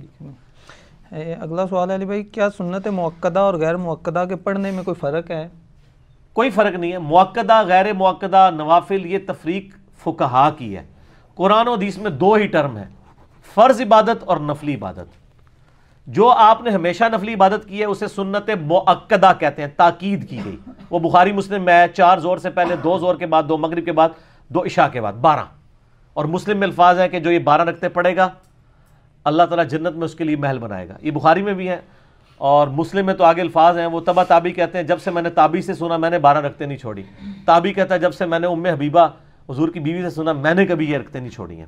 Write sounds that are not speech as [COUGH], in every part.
ٹھیک ہے۔ اگلا سوال ہے علی بھائی، کیا سنت موقع اور غیر موقع کے پڑھنے میں کوئی فرق ہے؟ کوئی فرق نہیں ہے۔ موقع غیر موقع نوافل، یہ تفریق فکہا کی ہے۔ قرآن و حدیث میں دو ہی ٹرم ہیں فرض عبادت اور نفلی عبادت۔ جو آپ نے ہمیشہ نفلی عبادت کی ہے، اسے سنت معقدہ کہتے ہیں، تاکید کی گئی۔ وہ بخاری، مسلم، میں چار زور سے پہلے، دو زور کے بعد، دو مغرب کے بعد، دو عشاء کے بعد، بارہ۔ اور مسلم میں الفاظ ہیں کہ جو یہ بارہ رکھتے پڑے گا اللہ تعالیٰ جنت میں اس کے لیے محل بنائے گا۔ یہ بخاری میں بھی ہے اور مسلم میں تو آگے الفاظ ہیں، وہ تبا تابی کہتے ہیں، جب سے میں نے تابی سے سنا میں نے بارہ رکھتے نہیں چھوڑی۔ تابی کہتا ہے جب سے میں نے ام حبیبہ حضور کی بیوی سے سنا میں نے کبھی یہ رکھتے نہیں چھوڑی ہیں۔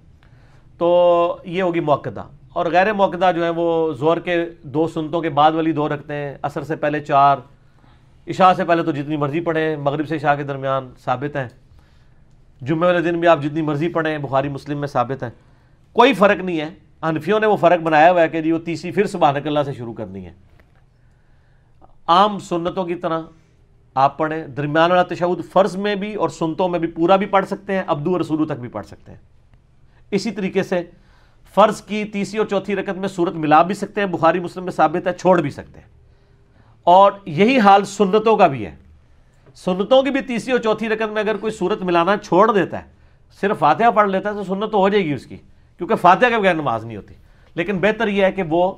تو یہ ہوگی موقع اور غیر موقع جو ہیں وہ زور کے دو سنتوں کے بعد والی دو رکھتے ہیں اثر سے پہلے چار، عشاء سے پہلے تو جتنی مرضی پڑھیں، مغرب سے عشاء کے درمیان ثابت ہیں۔ جمعے والے دن بھی آپ جتنی مرضی پڑھیں، بخاری مسلم میں ثابت ہیں۔ کوئی فرق نہیں ہے۔ انفیوں نے وہ فرق بنایا ہوا ہے کہ جی وہ تیسری پھر سبحانک اللہ سے شروع کرنی ہے۔ عام سنتوں کی طرح آپ پڑھیں، درمیان والا تشہد فرض میں بھی اور سنتوں میں بھی پورا بھی پڑھ سکتے ہیں ابدو رسولو تک بھی پڑھ سکتے ہیں۔ اسی طریقے سے فرض کی تیسری اور چوتھی رکت میں صورت ملا بھی سکتے ہیں، بخاری، مسلم میں ثابت ہے، چھوڑ بھی سکتے ہیں۔ اور یہی حال سنتوں کا بھی ہے۔ سنتوں کی بھی تیسری اور چوتھی رکت میں اگر کوئی صورت ملانا چھوڑ دیتا ہے، صرف فاتحہ پڑھ لیتا ہے تو سنت تو ہو جائے گی اس کی۔ کیونکہ فاتحہ کے بغیر نماز نہیں ہوتی۔ لیکن بہتر یہ ہے کہ وہ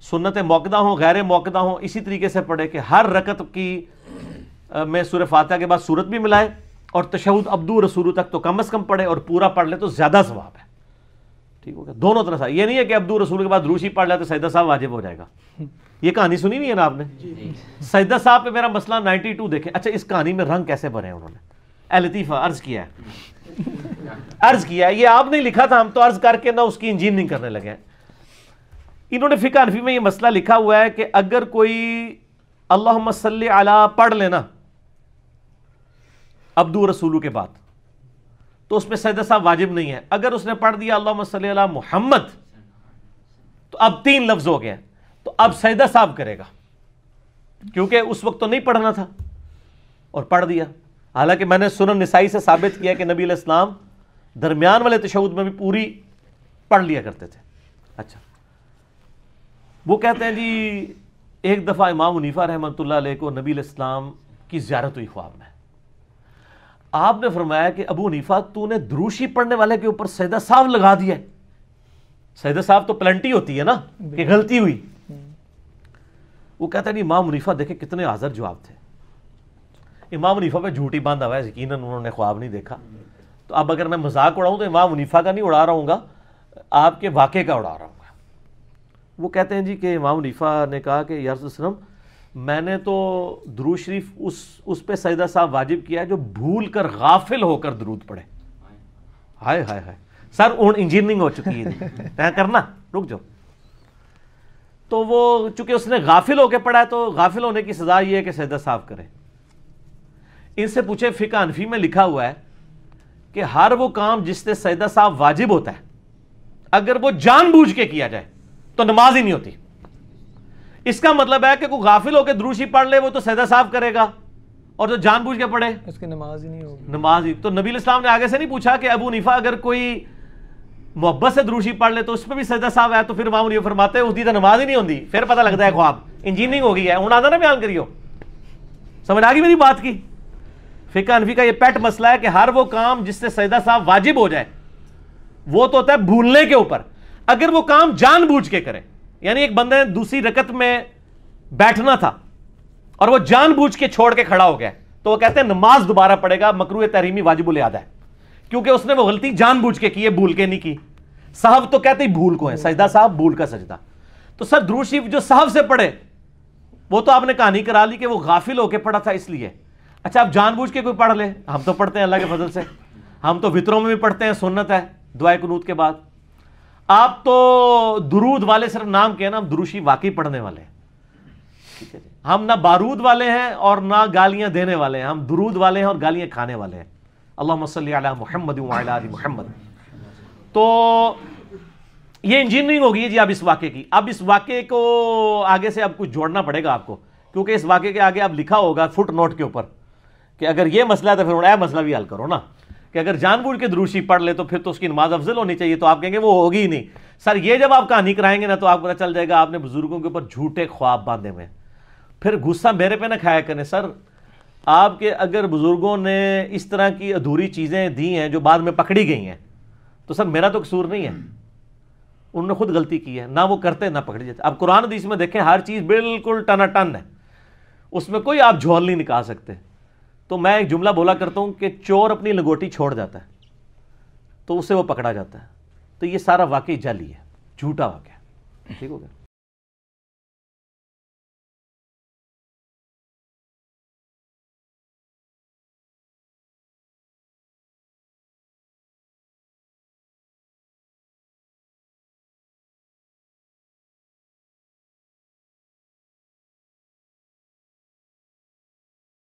سنت موقع ہوں غیر موقع ہوں اسی طریقے سے پڑھے کہ ہر رکت کی میں سورہ فاتحہ کے بعد صورت بھی ملائے اور تشہد ابدو رسول تک تو کم از کم پڑھے اور پورا پڑھ لے تو زیادہ ثواب ہے۔ ٹھیک ہو گیا؟ دونوں طرح سے۔ یہ نہیں ہے کہ ابدو رسول کے بعد روشی پڑھ لے تو سیدہ صاحب واجب ہو جائے گا۔ یہ کہانی سنی نہیں ہے نا آپ نے؟ جی۔ سیدہ صاحب پہ میرا مسئلہ نائنٹی ٹو دیکھیں۔ اچھا اس کہانی میں رنگ کیسے بھرے ہیں انہوں نے؟ لطیفہ، عرض کیا ہے۔ عرض کیا ہے، یہ آپ نے لکھا تھا، ہم تو عرض کر کے نہ اس کی انجینئرنگ کرنے لگے۔ ہیں انہوں نے فقہ حنفی میں یہ مسئلہ لکھا ہوا ہے کہ اگر کوئی اللہ صلی علی، پڑھ لینا ابدو رسولو کے بعد، تو اس میں سیدہ صاحب واجب نہیں ہے۔ اگر اس نے پڑھ دیا اللہ صلی اللہ محمد، تو اب تین لفظ ہو گئے۔ تو اب سیدہ صاحب کرے گا۔ کیونکہ اس وقت تو نہیں پڑھنا تھا اور پڑھ دیا۔ حالانکہ میں نے سنن نسائی سے ثابت کیا کہ نبی علیہ السلام درمیان والے تشود میں بھی پوری پڑھ لیا کرتے تھے۔ اچھا۔ وہ کہتے ہیں جی ایک دفعہ امام منیفہ رحمۃ اللہ علیہ کو نبی علیہ السلام کی زیارت ہوئی خواب میں۔ آپ نے فرمایا کہ ابو نیفا تو نے دروشی پڑھنے والے کے اوپر سیدہ صاحب لگا دیا سیدہ صاحب تو پلنٹی ہوتی ہے نا کہ غلطی ہوئی۔ وہ کہتا ہے امام منیفا دیکھے کتنے حاضر جواب تھے۔ امام منیفا پہ جھوٹی باندھا ہوا ہے یقیناً انہوں نے خواب نہیں دیکھا۔ تو اب اگر میں مذاق اڑاؤں تو امام منیفا کا نہیں اڑا رہا ہوں گا آپ کے واقعے کا اڑا رہا ہوں گا۔ وہ کہتے ہیں جی کہ امام منیفا نے کہا کہ یار وسلم میں نے تو درود شریف اس اس پہ سیدہ صاحب واجب کیا ہے جو بھول کر غافل ہو کر درود پڑھے۔ ہائے ہائے ہائے۔ سر اون انجینئرنگ ہو چکی ہے [LAUGHS] کرنا رک جاؤ۔ تو وہ چونکہ اس نے غافل ہو کے پڑھا ہے تو غافل ہونے کی سزا یہ ہے کہ سیدہ صاحب کرے۔ ان سے پوچھے فقہ انفی میں لکھا ہوا ہے کہ ہر وہ کام جس سے سیدہ صاحب واجب ہوتا ہے اگر وہ جان بوجھ کے کیا جائے تو نماز ہی نہیں ہوتی۔ اس کا مطلب ہے کہ کوئی غافل ہو کے دروشی پڑھ لے وہ تو سیدہ صاحب کرے گا اور جو جان بوجھ کے پڑھے۔ اس کی نماز ہی نہیں ہوگی۔ نماز ہی۔ تو نبی الاسلام نے آگے سے نہیں پوچھا کہ ابو نیفا اگر کوئی محبت سے دروشی پڑھ لے تو اس پہ بھی سیدہ صاحب ہے تو پھر نہیں فرماتے اس دی تو نماز ہی نہیں ہوتی پھر پتہ لگتا ہے خواب۔ انجینئرنگ ہو گئی ہے آدھا نا بیان کریو۔ سمجھ آ گئی میری بات کی؟ فقہ انفی کا یہ پیٹ مسئلہ ہے کہ ہر وہ کام جس سے سیدہ صاحب واجب ہو جائے، وہ تو ہوتا ہے بھولنے کے اوپر۔ اگر وہ کام جان بوجھ کے کرے یعنی ایک بندے نے دوسری رکت میں بیٹھنا تھا اور وہ جان بوجھ کے چھوڑ کے کھڑا ہو گیا، تو وہ کہتے ہیں نماز دوبارہ پڑے گا مکرو تحریمی واجب الیاد ہے۔ کیونکہ اس نے وہ غلطی جان بوجھ کے کی ہے، بھول کے نہیں کی۔ صاحب تو کہتے ہی بھول کو ہے سجدہ صاحب بھول کا سجدہ۔ تو سر دروشیف جو صاحب سے پڑھے، وہ تو آپ نے کہانی کرا لی کہ وہ غافل ہو کے پڑھا تھا اس لیے۔ اچھا آپ جان بوجھ کے کوئی پڑھ لے ہم تو پڑھتے ہیں اللہ کے فضل سے۔ ہم تو وطروں میں بھی پڑھتے ہیں، سنت ہے، دعائے کنوت کے بعد۔ آپ تو درود والے صرف نام کے نا دروشی واقعی پڑھنے والے ہیں۔ جی۔ ہم نہ بارود والے ہیں اور نہ گالیاں دینے والے ہیں۔ ہم درود والے ہیں اور گالیاں کھانے والے ہیں۔ اللہ صلی علی محمد علی محمد۔ تو یہ انجینئرنگ ہوگی جی اب اس واقعے کی۔ اب اس واقعے کو آگے سے اب کچھ جوڑنا پڑے گا آپ کو، کیونکہ اس واقعے کے آگے اب لکھا ہوگا فٹ نوٹ کے اوپر۔ کہ اگر یہ مسئلہ ہے تو پھر اے مسئلہ بھی حل کرو نا۔ کہ اگر جان بوجھ کے دروشی پڑھ لے تو پھر تو اس کی نماز افضل ہونی چاہیے تو آپ کہیں گے وہ ہوگی ہی نہیں۔ سر، یہ جب آپ کہانی کرائیں گے نا تو آپ کو چل جائے گا آپ نے بزرگوں کے اوپر جھوٹے خواب باندھے ہوئے پھر غصہ میرے پہ نہ کھایا کریں سر۔ آپ کے اگر بزرگوں نے اس طرح کی ادھوری چیزیں دی ہیں جو بعد میں پکڑی گئی ہیں، تو سر میرا تو قصور نہیں ہے۔ انہوں نے خود غلطی کی ہے، نہ وہ کرتے نہ پکڑی جاتے۔ اب قرآن حدیث میں دیکھیں ہر چیز بالکل ٹنا ٹن ہے۔ اس میں کوئی آپ جھول نہیں نکال سکتے۔ تو میں ایک جملہ بولا کرتا ہوں کہ چور اپنی لنگوٹی چھوڑ جاتا ہے، تو اسے وہ پکڑا جاتا ہے۔ تو یہ سارا واقعی جعلی ہے، جھوٹا واقعہ۔ ٹھیک ہو گیا؟